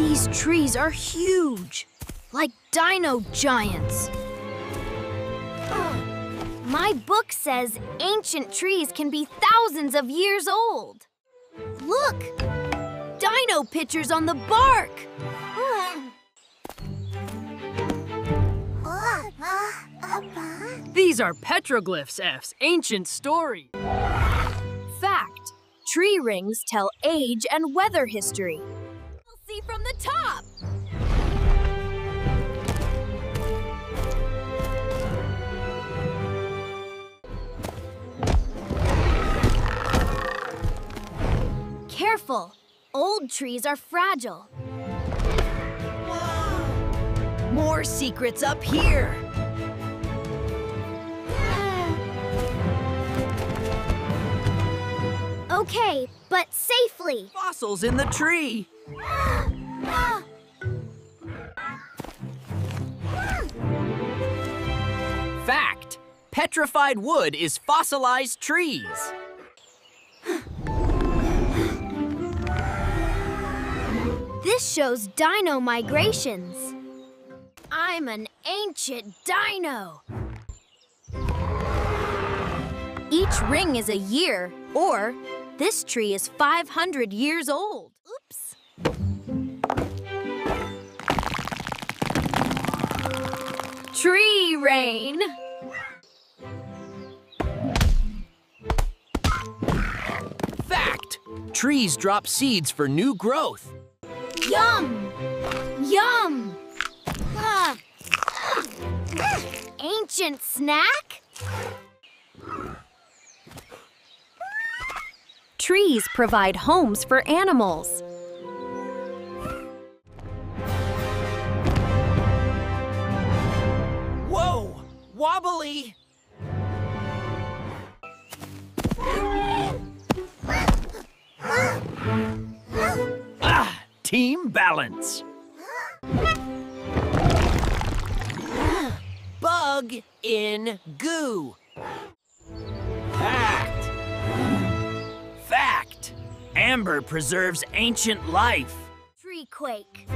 These trees are huge, like dino giants. My book says ancient trees can be thousands of years old. Look! Dino pictures on the bark! These are petroglyphs, F's ancient story. Fact Tree rings tell age and weather history. See from the top! Careful! Old trees are fragile. More secrets up here! Okay, but safely. Fossils in the tree. Fact. Petrified wood is fossilized trees. This shows dino migrations. I'm an ancient dino. Each ring is a year, or this tree is 500 years old. Oops. Tree rain! Fact. Trees drop seeds for new growth. Yum! Yum! Ancient snack? Trees provide homes for animals. Whoa! Wobbly! Ah! Team balance. Bug in goo. Amber preserves ancient life. Tree quake.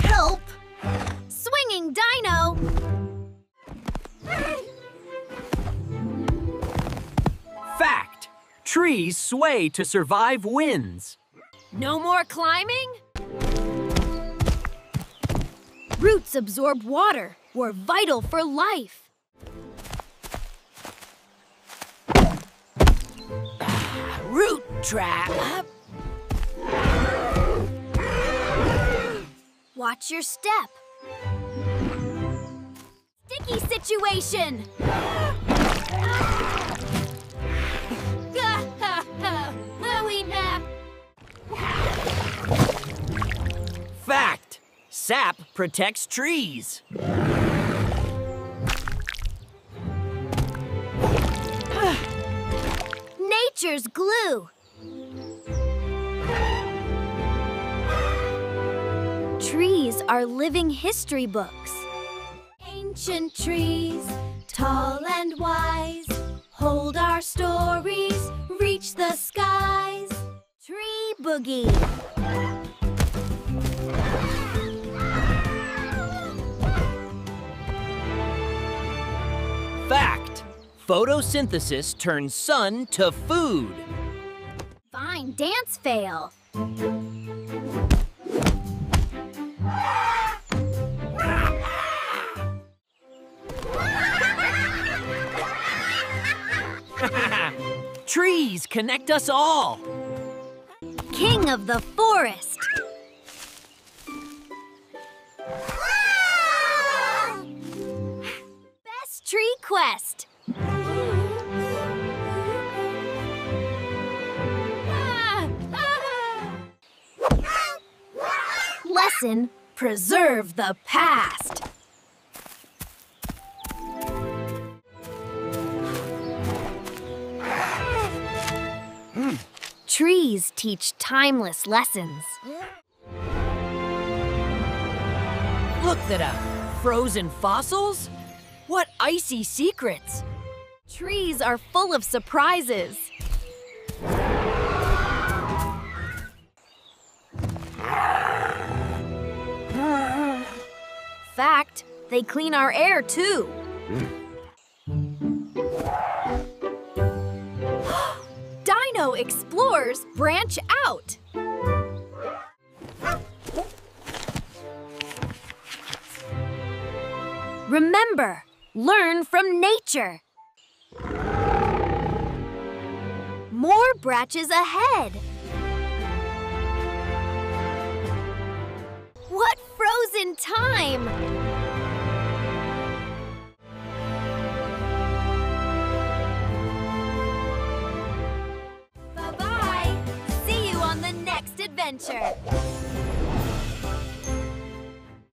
Help! Swinging dino! Fact. Trees sway to survive winds. No more climbing? Roots absorb water. We're vital for life. Root trap. Watch your step. Sticky situation! Fact. Sap protects trees. Nature's glue! Trees are living history books. Ancient trees, tall and wise, hold our stories, reach the skies. Tree Boogie. Photosynthesis turns sun to food. Fine dance fail. Trees connect us all. King of the forest. Lesson Preserve the past. Trees teach timeless lessons. Look that up. Frozen fossils? What icy secrets? Trees are full of surprises. Fact, they clean our air too. Hmm. Dino explorers branch out. Remember, learn from nature. More branches ahead. Frozen time? Bye bye. See you on the next adventure.